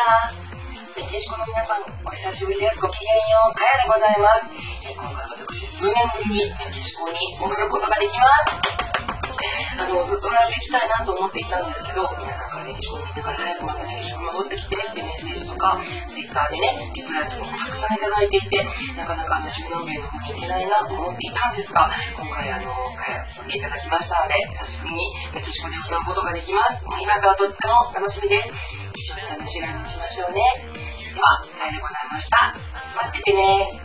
らメキシコの皆さん、お久しぶりです。ごきげんよう、かやでございます。え今回私、数年ぶりにメキシコに戻ることができます。あの、ずっとライブ行きたいなと思っていたんですけど、皆さんからメキシコに行ってから早くまたメキシコに戻ってきてっていうメッセージとか、ターでね、リプライとかもたくさんいただいていて、なかなかあの、中南米の方に行けないなと思っていたんですが、今回あの、通っていただきましたので、久しぶりにメキシコで行うことができます。もう今からとっても楽しみです。一緒に楽しいライブしましょうね。では、さようでございました。待っててね